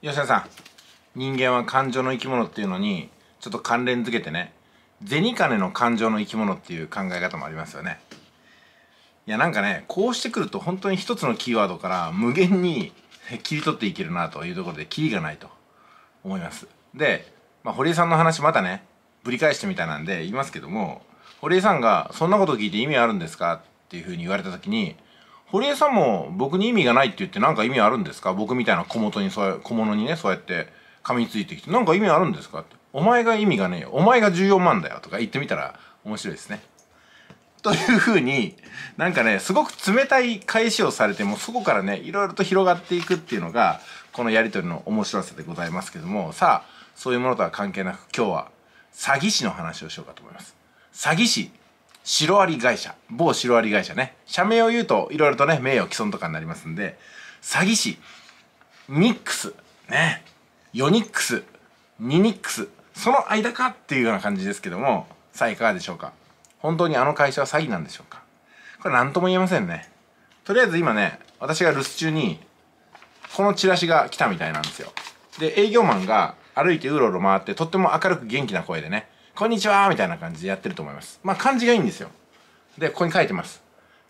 吉田さん人間は感情の生き物っていうのにちょっと関連づけてね銭金の感情の生き物っていう考え方もありますよねいやなんかねこうしてくると本当に一つのキーワードから無限に切り取っていけるなというところでキリがないと思いますで、まあ、堀江さんの話またねぶり返してみたいなんで言いますけども堀江さんが「そんなこと聞いて意味あるんですか?」っていうふうに言われた時に堀江さんも僕に意味がないって言って何か意味あるんですか？僕みたいな小元にそう小物にねそうやって噛みついてきて。何か意味あるんですか？って。お前が意味がねえよ。お前が14万だよとか言ってみたら面白いですね。というふうになんかねすごく冷たい返しをされてもそこからねいろいろと広がっていくっていうのがこのやり取りの面白さでございますけども。さあそういうものとは関係なく今日は詐欺師の話をしようかと思います。詐欺師。シロアリ会社。某シロアリ会社ね。社名を言うといろいろとね名誉毀損とかになりますんで詐欺師。ミックス。ね。ヨニックス。ニニックス。その間かっていうような感じですけどもさあいかがでしょうか。本当にあの会社は詐欺なんでしょうか。これ何とも言えませんね。とりあえず今ね私が留守中にこのチラシが来たみたいなんですよ。で営業マンが歩いてうろうろ回ってとっても明るく元気な声でねこんにちはみたいな感じでやってると思います。まあ感じがいいんですよ。で、ここに書いてます。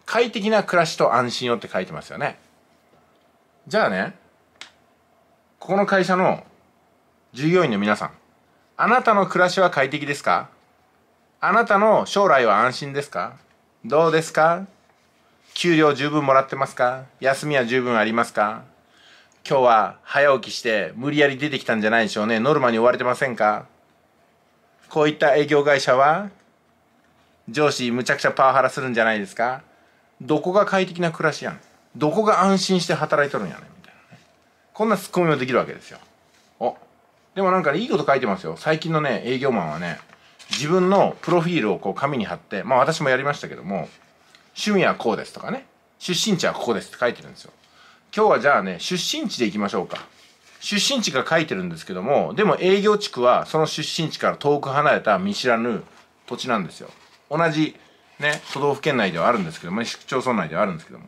快適な暮らしと安心をって書いてますよね。じゃあね、ここの会社の従業員の皆さん、あなたの暮らしは快適ですか？あなたの将来は安心ですか？どうですか？給料十分もらってますか？休みは十分ありますか？今日は早起きして無理やり出てきたんじゃないでしょうね。ノルマに追われてませんか？こういった営業会社は上司むちゃくちゃパワハラするんじゃないですか？どこが快適な暮らしやん？どこが安心して働いとるんやねみたいなね。こんなツッコミもできるわけですよ。おでもなんかいいこと書いてますよ。最近のね営業マンはね自分のプロフィールをこう紙に貼ってまあ私もやりましたけども趣味はこうですとかね出身地はここですって書いてるんですよ。今日はじゃあね出身地でいきましょうか。出身地が書いてるんですけどもでも営業地区はその出身地から遠く離れた見知らぬ土地なんですよ。同じね都道府県内ではあるんですけども市区町村内ではあるんですけども。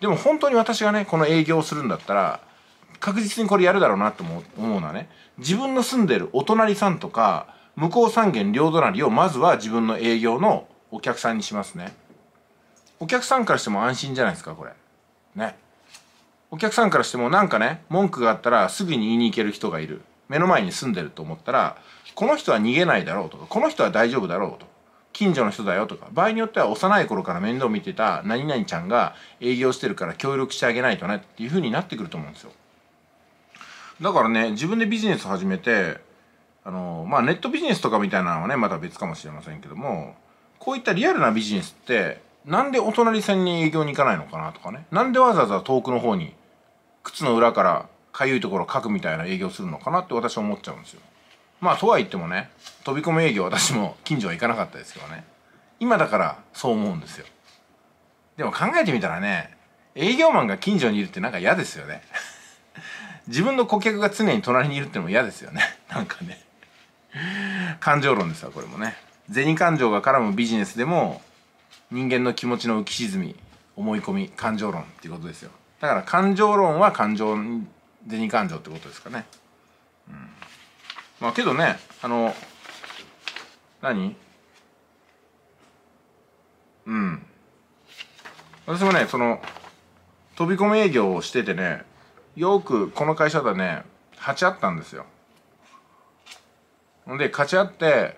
でも本当に私がねこの営業をするんだったら確実にこれやるだろうなと思うのはね自分の住んでるお隣さんとか向こう三軒両隣をまずは自分の営業のお客さんにしますね。お客さんからしても安心じゃないですかこれ。ね。お客さんからしてもなんかね文句があったらすぐに言いに行ける人がいる。目の前に住んでると思ったらこの人は逃げないだろうとかこの人は大丈夫だろうと近所の人だよとか場合によっては幼い頃から面倒見てた何々ちゃんが営業してるから協力してあげないとねっていう風になってくると思うんですよ。だからね自分でビジネス始めてあのまあネットビジネスとかみたいなのはねまた別かもしれませんけどもこういったリアルなビジネスってなんでお隣さんに営業に行かないのかなとかねなんでわざわざ遠くの方に靴の裏からかゆいところを書くみたいな営業するのかなって私は思っちゃうんですよ。まあとは言ってもね飛び込み営業私も近所は行かなかったですけどね。今だからそう思うんですよ。でも考えてみたらね営業マンが近所にいるってなんか嫌ですよね。自分の顧客が常に隣にいるってのも嫌ですよね。なんかね。感情論ですわこれもね。銭感情が絡むビジネスでも人間の気持ちの浮き沈み思い込み感情論っていうことですよ。だから感情論は感情銭感情ってことですかね。うん、まあけどねあの何？うん私もねその飛び込み営業をしててねよくこの会社でね鉢合ったんですよ。で勝ち合って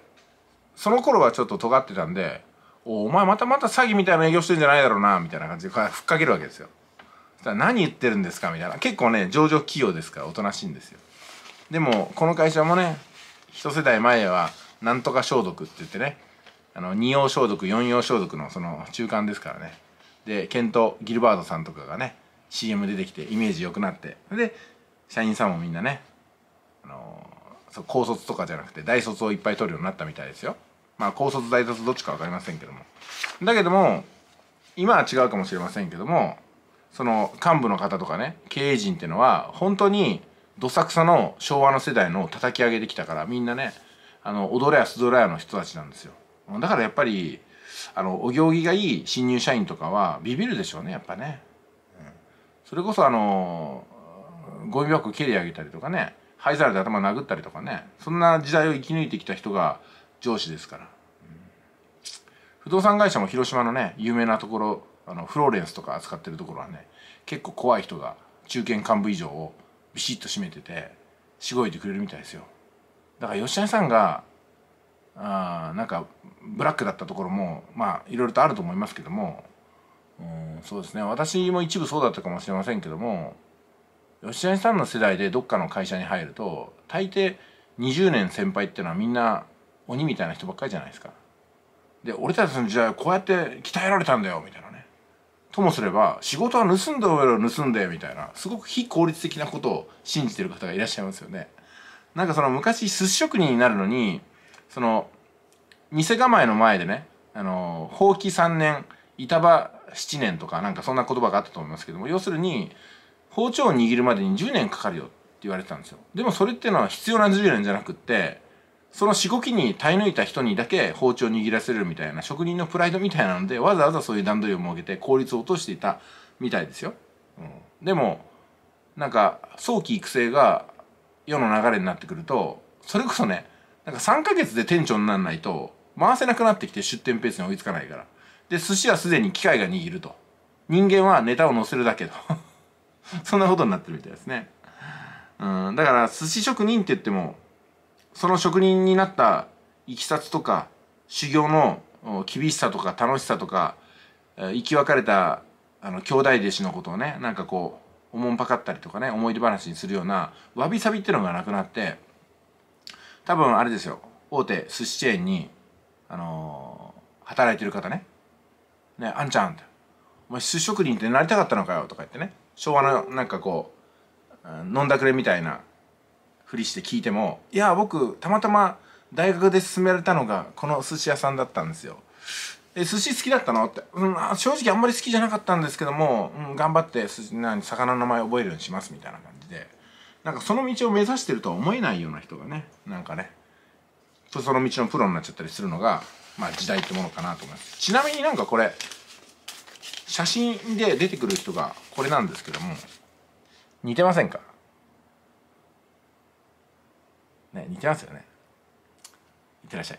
その頃はちょっと尖ってたんで「おお前またまた詐欺みたいな営業してんじゃないだろうな」みたいな感じでふっかけるわけですよ。何言ってるんですかみたいな。結構ね上場企業ですからおとなしいんですよ。でもこの会社もね一世代前はなんとか消毒って言ってねあの二葉消毒四葉消毒のその中間ですからね。でケント・ギルバードさんとかがね CM 出てきてイメージ良くなって。で社員さんもみんなねあのそう高卒とかじゃなくて大卒をいっぱい取るようになったみたいですよ。まあ高卒大卒どっちか分かりませんけども。だけども今は違うかもしれませんけどもその幹部の方とかね経営陣っていうのは本当にどさくさの昭和の世代の叩き上げてきたからみんなねあの踊れやすどれやの人たちなんですよ。だからやっぱりあのお行儀がいい新入社員とかはビビるでしょうねやっぱね、うん、それこそあのゴミ箱蹴り上げたりとかね灰皿で頭殴ったりとかねそんな時代を生き抜いてきた人が上司ですから、うん、不動産会社も広島のね有名なところあのフローレンスとか扱ってるところはね結構怖い人が中堅幹部以上をビシッと締めててしごいてくれるみたいですよだから吉谷さんがあなんかブラックだったところもまあいろいろとあると思いますけどもうんそうですね私も一部そうだったかもしれませんけども吉谷さんの世代でどっかの会社に入ると大抵20年先輩っていうのはみんな鬼みたいな人ばっかりじゃないですか。で俺たちの時代はこうやって鍛えられたんだよみたいな。ともすれば仕事は盗んだ上を盗んでみたいなすごく非効率的なことを信じてる方がいらっしゃいますよね。なんかその昔寿司職人になるのにその店構えの前でねあの法規3年板場7年とかなんかそんな言葉があったと思いますけども要するに包丁を握るまでに10年かかるよって言われてたんですよでもそれっていうのは必要な10年じゃなくってそのしごきに耐え抜いた人にだけ包丁を握らせるみたいな職人のプライドみたいなのでわざわざそういう段取りを設けて効率を落としていたみたいですよ、うん、でもなんか早期育成が世の流れになってくるとそれこそねなんか3ヶ月で店長にならないと回せなくなってきて出店ペースに追いつかないから。で寿司はすでに機械が握ると。人間はネタを乗せるだけと。そんなことになってるみたいですね。うん。だから寿司職人って言ってもその職人になったいきさつとか修行の厳しさとか楽しさとか生き別れたあの兄弟弟子のことをねなんかこうおもんぱかったりとかね思い出話にするようなわびさびっていうのがなくなって多分あれですよ。大手寿司チェーンにあのー、働いてる方ね「ねあんちゃん」って「お前寿司職人ってなりたかったのかよ」とか言ってね。昭和のなんかこう飲んだくれみたいなふりして聞いても「いや僕たまたま大学で勧められたのがこの寿司屋さんだったんですよ」え寿司好きだったの?」って、うん、正直あんまり好きじゃなかったんですけども、うん、頑張って何魚の名前覚えるようにしますみたいな感じで。なんかその道を目指してるとは思えないような人がねなんかねその道のプロになっちゃったりするのが、まあ、時代ってものかなと思います。ちなみになんかこれ写真で出てくる人がこれなんですけども似てませんか？ね似てますよね。いってらっしゃい。